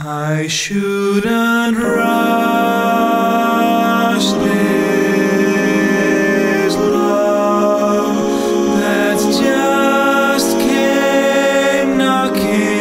I shouldn't rush this love that's just came knocking.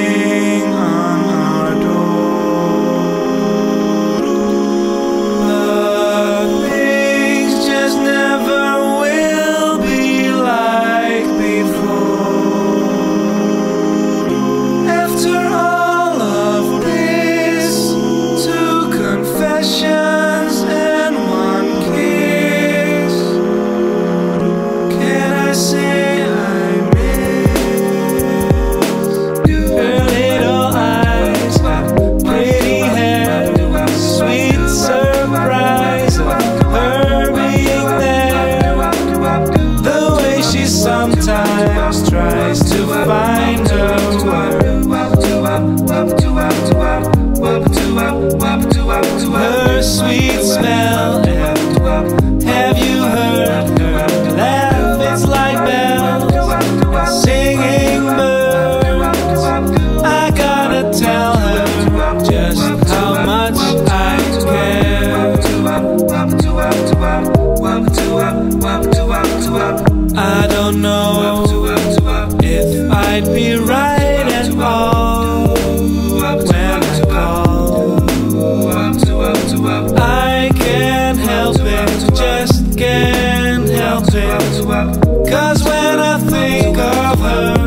might be right at all when I call. I can't help it, just can't help it. Cause when I think of her,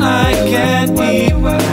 I can't be.